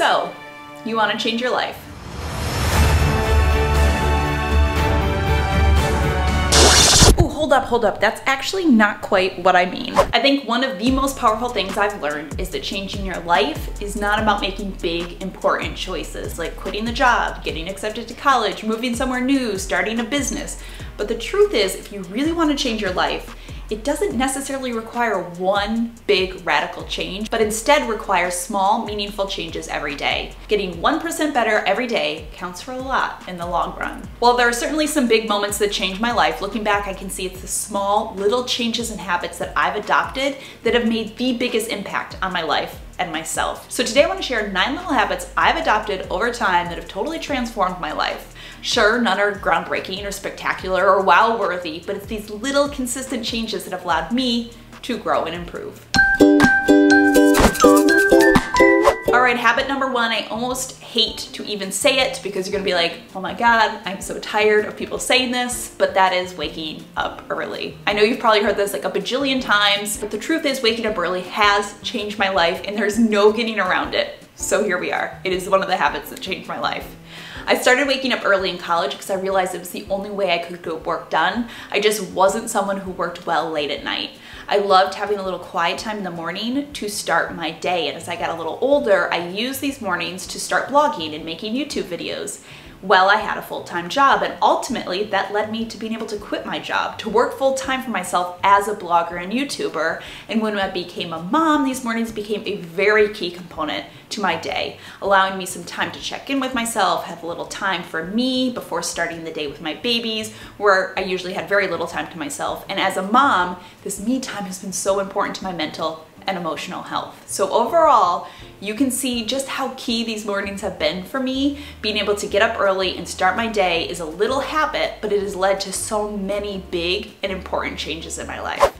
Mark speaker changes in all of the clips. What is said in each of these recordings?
Speaker 1: So, you wanna change your life. Hold up, hold up. That's actually not quite what I mean. I think one of the most powerful things I've learned is that changing your life is not about making big, important choices like quitting the job, getting accepted to college, moving somewhere new, starting a business. But the truth is, if you really wanna change your life, it doesn't necessarily require one big radical change, but instead requires small, meaningful changes every day. Getting 1% better every day counts for a lot in the long run. While there are certainly some big moments that changed my life, looking back, I can see it's the small, little changes and habits that I've adopted that have made the biggest impact on my life and myself. So today I wanna share nine little habits I've adopted over time that have totally transformed my life. Sure, none are groundbreaking or spectacular or wow worthy, but it's these little consistent changes that have allowed me to grow and improve. All right, habit number one, I almost hate to even say it because you're gonna be like, oh my God, I'm so tired of people saying this, but that is waking up early. I know you've probably heard this like a bajillion times, but the truth is waking up early has changed my life and there's no getting around it. So here we are. It is one of the habits that changed my life. I started waking up early in college because I realized it was the only way I could get work done. I just wasn't someone who worked well late at night. I loved having a little quiet time in the morning to start my day. And as I got a little older, I used these mornings to start blogging and making YouTube videos well, I had a full-time job and ultimately that led me to being able to quit my job, to work full-time for myself as a blogger and YouTuber. And when I became a mom, these mornings became a very key component to my day, allowing me some time to check in with myself, have a little time for me before starting the day with my babies, where I usually had very little time to myself. And as a mom, this me time has been so important to my mental and emotional health. So overall, you can see just how key these mornings have been for me. Being able to get up early and start my day is a little habit, but it has led to so many big and important changes in my life.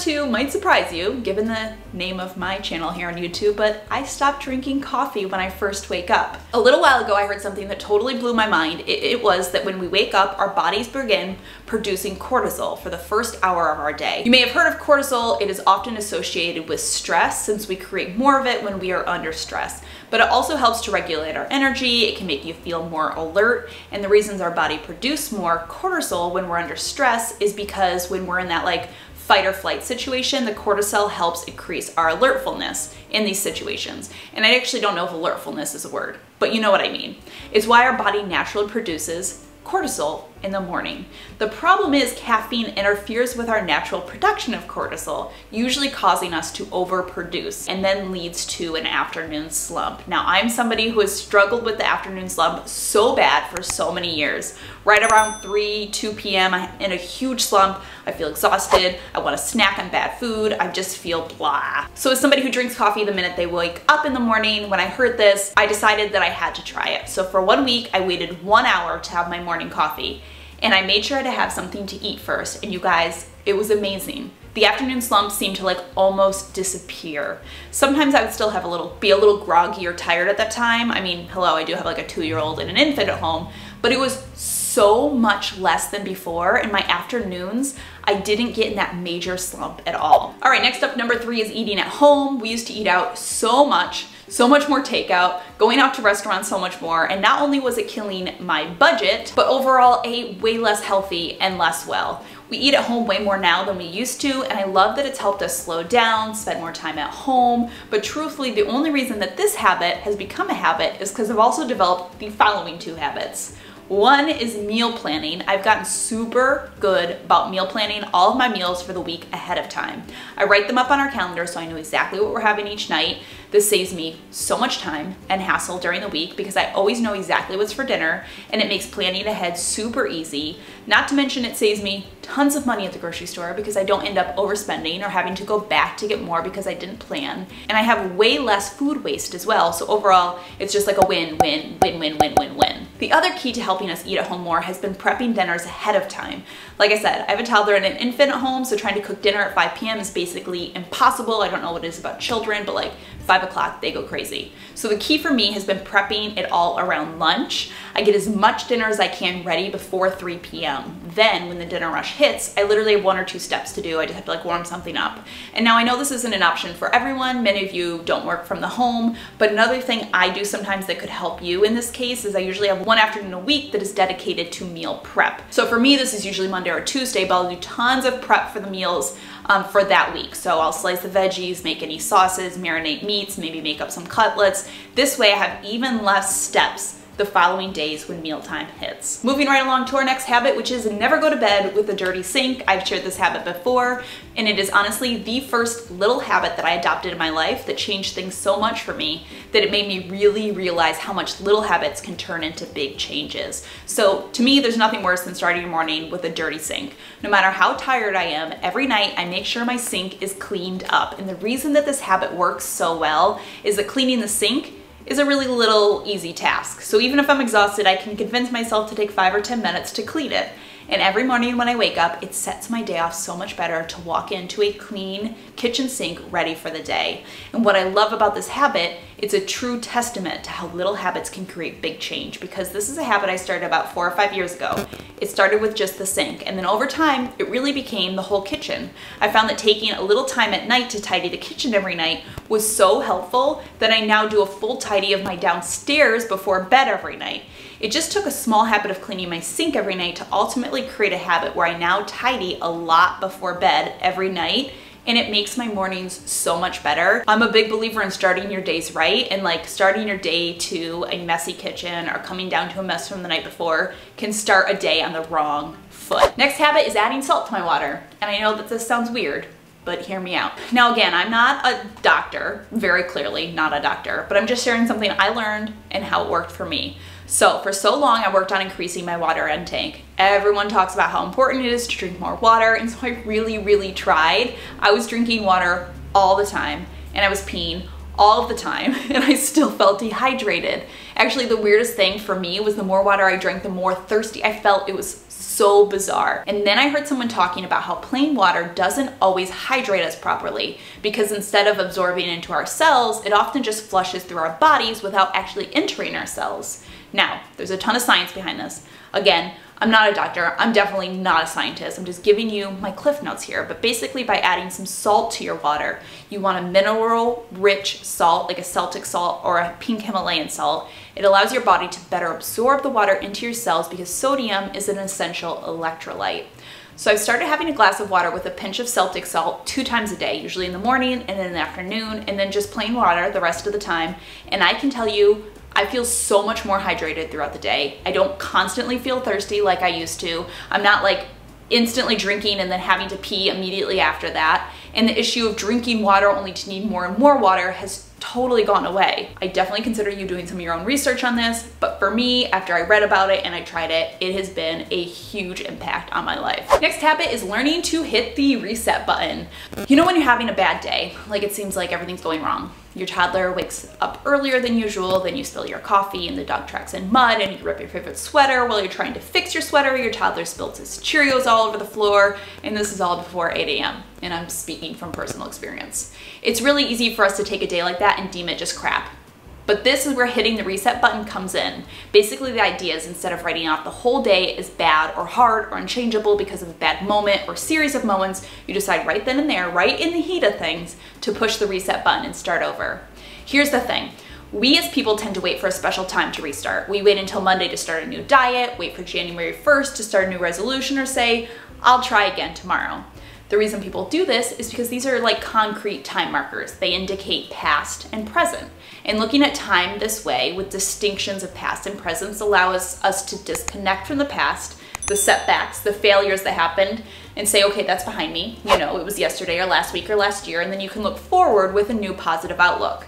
Speaker 1: Two might surprise you, given the name of my channel here on YouTube, but I stopped drinking coffee when I first wake up. A little while ago, I heard something that totally blew my mind. It, it was that when we wake up, our bodies begin producing cortisol for the first hour of our day. You may have heard of cortisol. It is often associated with stress since we create more of it when we are under stress. But it also helps to regulate our energy. It can make you feel more alert. And the reasons our body produce more cortisol when we're under stress is because when we're in that like fight or flight situation, the cortisol helps increase our alertfulness in these situations. And I actually don't know if alertfulness is a word, but you know what I mean. It's why our body naturally produces cortisol in the morning. The problem is caffeine interferes with our natural production of cortisol, usually causing us to overproduce and then leads to an afternoon slump. Now, I'm somebody who has struggled with the afternoon slump so bad for so many years. Right around 3, 2 p.m., I'm in a huge slump. I feel exhausted. I want to snack on bad food. I just feel blah. So as somebody who drinks coffee the minute they wake up in the morning, when I heard this, I decided that I had to try it. So for one week, I waited one hour to have my morning coffee and I made sure to have something to eat first. And you guys, it was amazing. The afternoon slumps seemed to like almost disappear. Sometimes I would still have a little, be a little groggy or tired at that time. I mean, hello, I do have like a two-year-old and an infant at home, but it was so much less than before. In my afternoons, I didn't get in that major slump at all. All right, next up, number three is eating at home. We used to eat out so much so much more takeout, going out to restaurants so much more, and not only was it killing my budget, but overall ate way less healthy and less well. We eat at home way more now than we used to, and I love that it's helped us slow down, spend more time at home, but truthfully, the only reason that this habit has become a habit is because I've also developed the following two habits. One is meal planning. I've gotten super good about meal planning all of my meals for the week ahead of time. I write them up on our calendar so I know exactly what we're having each night. This saves me so much time and hassle during the week because I always know exactly what's for dinner and it makes planning ahead super easy. Not to mention it saves me tons of money at the grocery store because I don't end up overspending or having to go back to get more because I didn't plan. And I have way less food waste as well. So overall, it's just like a win, win, win, win, win, win, win. The other key to helping us eat at home more has been prepping dinners ahead of time. Like I said, I have a toddler and an infant at home, so trying to cook dinner at 5 p.m. is basically impossible. I don't know what it is about children, but like five o'clock, they go crazy. So the key for me has been prepping it all around lunch. I get as much dinner as I can ready before 3 p.m. Then when the dinner rush hits, I literally have one or two steps to do. I just have to like warm something up. And now I know this isn't an option for everyone. Many of you don't work from the home, but another thing I do sometimes that could help you in this case is I usually have one afternoon a week that is dedicated to meal prep. So for me, this is usually Monday or Tuesday, but I'll do tons of prep for the meals um, for that week. So I'll slice the veggies, make any sauces, marinate meats, maybe make up some cutlets. This way I have even less steps the following days when mealtime hits. Moving right along to our next habit, which is never go to bed with a dirty sink. I've shared this habit before, and it is honestly the first little habit that I adopted in my life that changed things so much for me that it made me really realize how much little habits can turn into big changes. So to me, there's nothing worse than starting your morning with a dirty sink. No matter how tired I am, every night I make sure my sink is cleaned up. And the reason that this habit works so well is that cleaning the sink is a really little easy task. So even if I'm exhausted, I can convince myself to take five or 10 minutes to clean it. And every morning when I wake up, it sets my day off so much better to walk into a clean kitchen sink ready for the day. And what I love about this habit, it's a true testament to how little habits can create big change because this is a habit I started about four or five years ago. It started with just the sink and then over time, it really became the whole kitchen. I found that taking a little time at night to tidy the kitchen every night was so helpful that I now do a full tidy of my downstairs before bed every night. It just took a small habit of cleaning my sink every night to ultimately create a habit where I now tidy a lot before bed every night and it makes my mornings so much better. I'm a big believer in starting your days right and like starting your day to a messy kitchen or coming down to a mess from the night before can start a day on the wrong foot. Next habit is adding salt to my water. And I know that this sounds weird, but hear me out. Now again, I'm not a doctor, very clearly not a doctor, but I'm just sharing something I learned and how it worked for me. So for so long, I worked on increasing my water intake. Everyone talks about how important it is to drink more water, and so I really, really tried. I was drinking water all the time, and I was peeing all the time, and I still felt dehydrated. Actually, the weirdest thing for me was the more water I drank, the more thirsty I felt. It was so bizarre. And then I heard someone talking about how plain water doesn't always hydrate us properly because instead of absorbing into our cells, it often just flushes through our bodies without actually entering our cells. Now, there's a ton of science behind this. Again, I'm not a doctor. I'm definitely not a scientist. I'm just giving you my cliff notes here. But basically by adding some salt to your water, you want a mineral rich salt, like a Celtic salt or a pink Himalayan salt. It allows your body to better absorb the water into your cells because sodium is an essential electrolyte. So I've started having a glass of water with a pinch of Celtic salt two times a day, usually in the morning and then in the afternoon, and then just plain water the rest of the time. And I can tell you, I feel so much more hydrated throughout the day. I don't constantly feel thirsty like I used to. I'm not like instantly drinking and then having to pee immediately after that. And the issue of drinking water only to need more and more water has totally gone away. I definitely consider you doing some of your own research on this, but for me, after I read about it and I tried it, it has been a huge impact on my life. Next habit is learning to hit the reset button. You know when you're having a bad day, like it seems like everything's going wrong. Your toddler wakes up earlier than usual, then you spill your coffee and the dog tracks in mud and you rip your favorite sweater while you're trying to fix your sweater, your toddler spills his Cheerios all over the floor, and this is all before 8 a.m. And I'm speaking from personal experience. It's really easy for us to take a day like that and deem it just crap. But this is where hitting the reset button comes in. Basically the idea is instead of writing off the whole day as bad or hard or unchangeable because of a bad moment or series of moments, you decide right then and there, right in the heat of things, to push the reset button and start over. Here's the thing. We as people tend to wait for a special time to restart. We wait until Monday to start a new diet, wait for January 1st to start a new resolution, or say, I'll try again tomorrow. The reason people do this is because these are like concrete time markers. They indicate past and present. And looking at time this way with distinctions of past and present allows us to disconnect from the past, the setbacks, the failures that happened, and say, okay, that's behind me. You know, it was yesterday or last week or last year, and then you can look forward with a new positive outlook.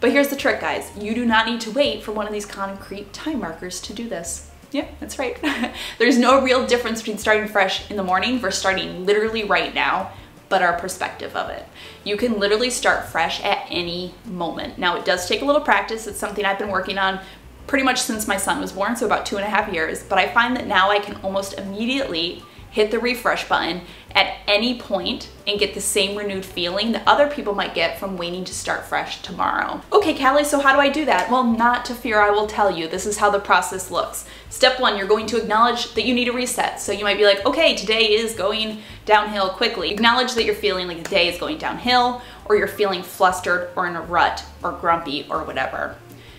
Speaker 1: But here's the trick, guys. You do not need to wait for one of these concrete time markers to do this. Yeah, that's right. There's no real difference between starting fresh in the morning versus starting literally right now, but our perspective of it. You can literally start fresh at any moment. Now, it does take a little practice. It's something I've been working on pretty much since my son was born, so about two and a half years, but I find that now I can almost immediately hit the refresh button at any point and get the same renewed feeling that other people might get from waiting to start fresh tomorrow. Okay, Kallie, so how do I do that? Well, not to fear, I will tell you. This is how the process looks. Step one, you're going to acknowledge that you need a reset. So you might be like, okay, today is going downhill quickly. Acknowledge that you're feeling like the day is going downhill or you're feeling flustered or in a rut or grumpy or whatever.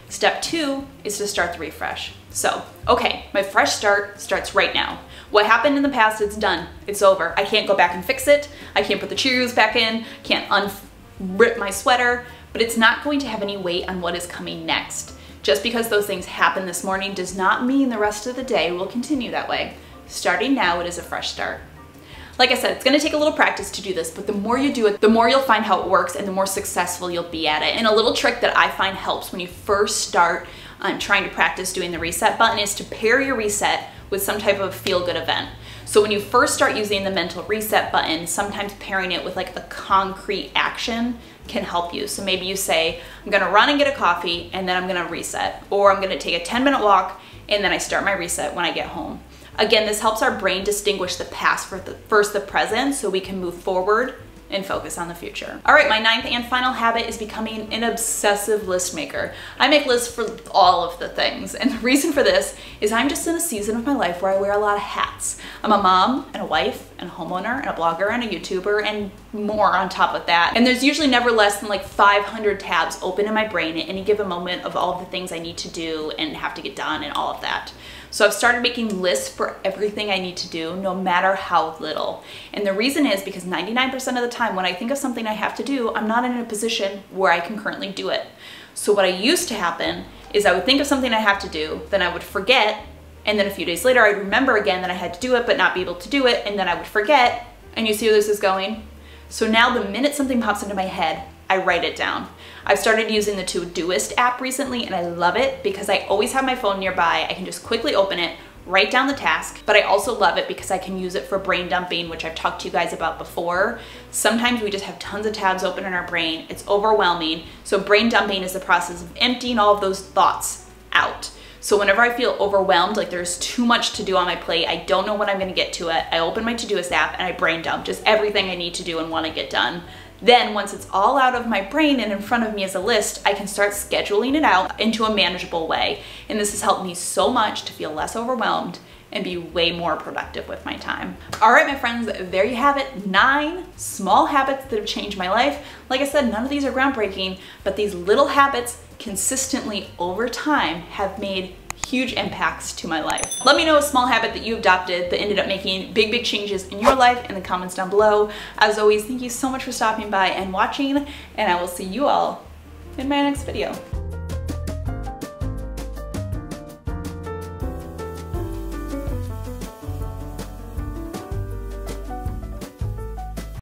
Speaker 1: Step two is to start the refresh. So, okay, my fresh start starts right now. What happened in the past, it's done. It's over. I can't go back and fix it. I can't put the Cheerios back in, can't unrip my sweater, but it's not going to have any weight on what is coming next. Just because those things happened this morning does not mean the rest of the day will continue that way. Starting now, it is a fresh start. Like I said, it's gonna take a little practice to do this, but the more you do it, the more you'll find how it works and the more successful you'll be at it. And a little trick that I find helps when you first start um, trying to practice doing the reset button is to pair your reset with some type of feel-good event. So when you first start using the mental reset button, sometimes pairing it with like a concrete action can help you. So maybe you say, I'm gonna run and get a coffee and then I'm gonna reset. Or I'm gonna take a 10 minute walk and then I start my reset when I get home. Again, this helps our brain distinguish the past the, versus the present so we can move forward and focus on the future. All right, my ninth and final habit is becoming an obsessive list maker. I make lists for all of the things, and the reason for this is I'm just in a season of my life where I wear a lot of hats. I'm a mom and a wife and a homeowner and a blogger and a YouTuber and more on top of that. And there's usually never less than like 500 tabs open in my brain at any given moment of all the things I need to do and have to get done and all of that. So I've started making lists for everything I need to do, no matter how little. And the reason is because 99% of the time when I think of something I have to do, I'm not in a position where I can currently do it. So what I used to happen is I would think of something I have to do, then I would forget, and then a few days later I'd remember again that I had to do it but not be able to do it, and then I would forget, and you see where this is going? So now the minute something pops into my head, I write it down. I've started using the Todoist app recently and I love it because I always have my phone nearby. I can just quickly open it, write down the task, but I also love it because I can use it for brain dumping, which I've talked to you guys about before. Sometimes we just have tons of tabs open in our brain. It's overwhelming. So brain dumping is the process of emptying all of those thoughts out. So whenever I feel overwhelmed, like there's too much to do on my plate, I don't know when I'm gonna get to it, I open my Todoist app and I brain dump just everything I need to do and wanna get done. Then once it's all out of my brain and in front of me as a list, I can start scheduling it out into a manageable way. And this has helped me so much to feel less overwhelmed and be way more productive with my time. All right, my friends, there you have it. Nine small habits that have changed my life. Like I said, none of these are groundbreaking, but these little habits consistently over time have made huge impacts to my life. Let me know a small habit that you adopted that ended up making big, big changes in your life in the comments down below. As always, thank you so much for stopping by and watching, and I will see you all in my next video.